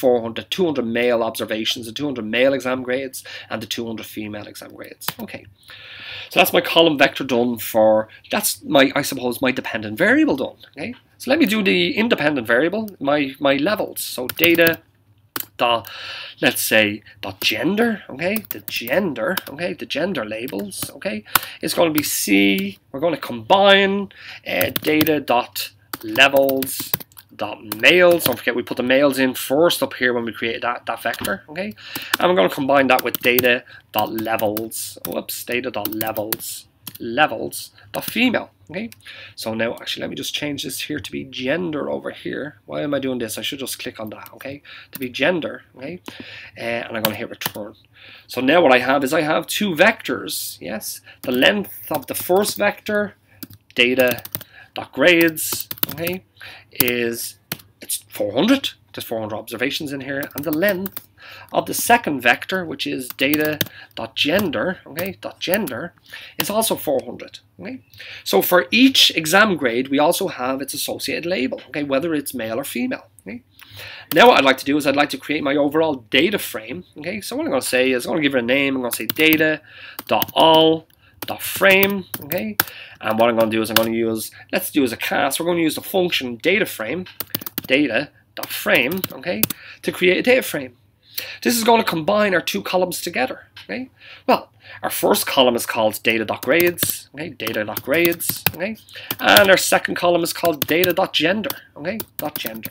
400, 200 male observations, the 200 male exam grades, and the 200 female exam grades. Okay, so that's my column vector done for, that's my, I suppose, my dependent variable done. Okay, so let me do the independent variable, my, my levels. So data the let's say the gender okay the gender okay the gender labels okay is going to be c we're going to combine uh, data dot levels dot males don't forget we put the males in first up here when we created that that vector okay and we're going to combine that with data dot levels whoops data dot levels levels dot female Okay, so now actually let me just change this here to be gender over here. Why am I doing this? I should just click on that, okay? To be gender, okay? Uh, and I'm going to hit return. So now what I have is I have two vectors, yes? The length of the first vector, data dot grades, is it's 400. There's 400 observations in here, and the length of the second vector, which is data.gender, okay, dot .gender, is also 400. Okay, so for each exam grade, we also have its associated label, okay, whether it's male or female. Okay. Now what I'd like to do is I'd like to create my overall data frame. Okay, so what I'm going to say is I'm going to give it a name. I'm going to say data.all dot frame okay and what I'm going to do is I'm going to use let's do as a class we're going to use the function data frame data dot frame okay to create a data frame this is going to combine our two columns together. Okay? Well, our first column is called data.grades, okay, data.grades, okay, and our second column is called data.gender, okay, dot gender.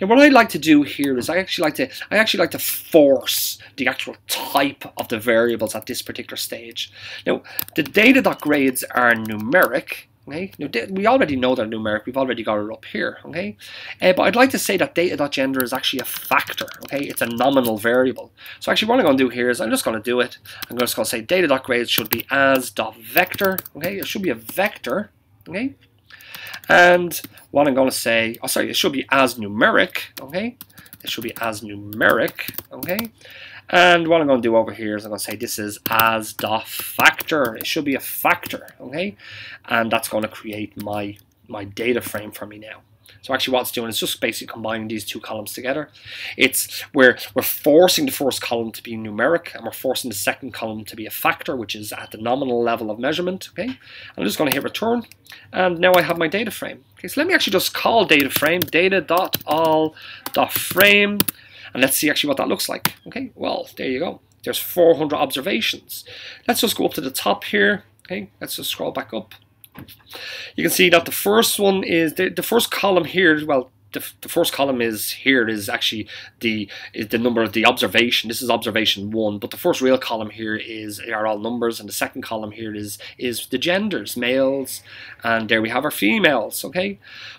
Now, what I like to do here is I actually like to I actually like to force the actual type of the variables at this particular stage. Now, the data.grades are numeric, Okay, we already know they're numeric. We've already got it up here. Okay, uh, but I'd like to say that data.gender is actually a factor. Okay, it's a nominal variable. So actually, what I'm going to do here is I'm just going to do it. I'm just going to say data.grade should be as dot vector. Okay, it should be a vector. Okay, and what I'm going to say, oh sorry, it should be as numeric. Okay, it should be as numeric. Okay, and what I'm going to do over here is I'm going to say this is as dot factor. It should be a factor, okay? And that's going to create my, my data frame for me now. So actually what it's doing is just basically combining these two columns together. It's where we're forcing the first column to be numeric and we're forcing the second column to be a factor, which is at the nominal level of measurement. Okay, I'm just going to hit return and now I have my data frame. Okay, so let me actually just call data frame data dot all dot frame and let's see actually what that looks like. Okay, well, there you go. There's 400 observations. Let's just go up to the top here. Okay, let's just scroll back up. You can see that the first one is, the, the first column here, well, the, the first column is here is actually the is the number of the observation. This is observation one, but the first real column here is are all numbers, and the second column here is is the genders, males, and there we have our females. Okay,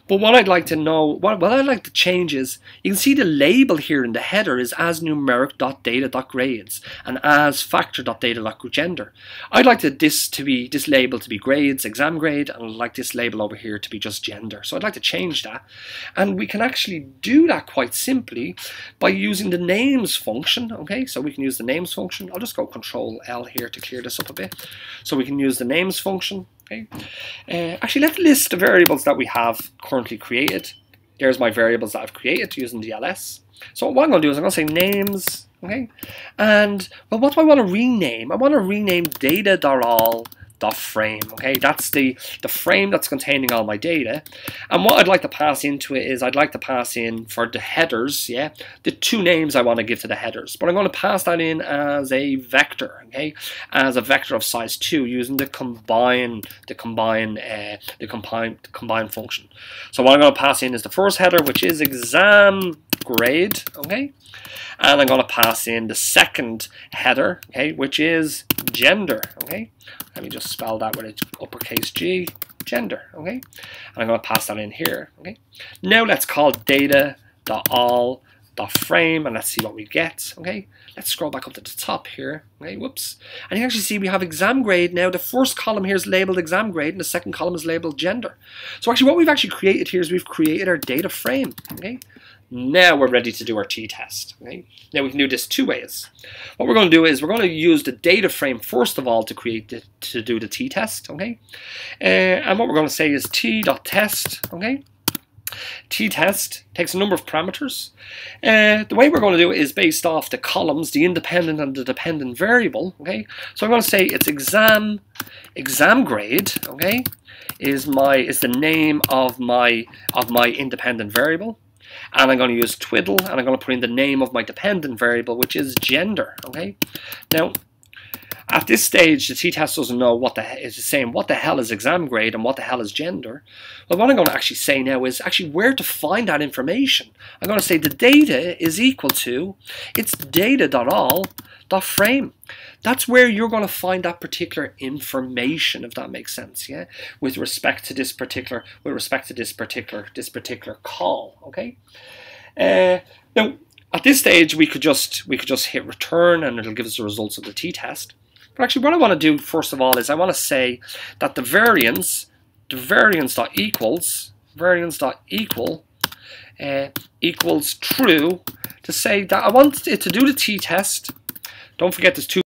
but what I'd like to know, what, what I'd like to change is you can see the label here in the header is as numeric.data.grades and as factor.data.gender. I'd like to, this to be this label to be grades, exam grade, and I'd like this label over here to be just gender. So I'd like to change that, and we can actually do that quite simply by using the names function, okay? So we can use the names function. I'll just go control L here to clear this up a bit. So we can use the names function, okay? Uh, actually, let's list the variables that we have currently created. There's my variables that I've created using DLS. So what I'm to do is I'm going to say names, okay? And, well, what do I want to rename? I want to rename data.all dot frame okay? That's the the frame that's containing all my data. And what I'd like to pass into it is I'd like to pass in for the headers yeah? The two names I want to give to the headers but I'm going to pass that in as a vector okay? As a vector of size 2 using the combine the combine uh, the combine combine function. So what I'm going to pass in is the first header which is exam grade okay? And I'm going to pass in the second header okay which is gender okay? Let me just spell that with an uppercase G, gender, okay? And I'm going to pass that in here, okay? Now let's call data.all frame and let's see what we get okay? Let's scroll back up to the top here okay? Whoops. And you actually see we have exam grade. Now the first column here is labeled exam grade and the second column is labeled gender. So actually what we've actually created here is we've created our data frame okay now we're ready to do our t-test. Okay? Now we can do this two ways. What we're going to do is we're going to use the data frame first of all to create the, to do the t-test. Okay, uh, and what we're going to say is t.test. Okay, t-test takes a number of parameters. Uh, the way we're going to do it is based off the columns, the independent and the dependent variable. Okay, so I'm going to say it's exam exam grade. Okay, is my is the name of my of my independent variable and I'm going to use twiddle and I'm going to put in the name of my dependent variable which is gender okay now at this stage, the t-test doesn't know what the is saying what the hell is exam grade and what the hell is gender. Well, what I'm going to actually say now is actually where to find that information. I'm going to say the data is equal to it's data.all.frame. That's where you're going to find that particular information, if that makes sense. Yeah, with respect to this particular with respect to this particular this particular call. Okay. Uh, now at this stage we could just we could just hit return and it'll give us the results of the t-test. But actually what I want to do first of all is I want to say that the variance, the variance dot equals, variance dot equal uh, equals true to say that I want it to do the t-test. Don't forget there's two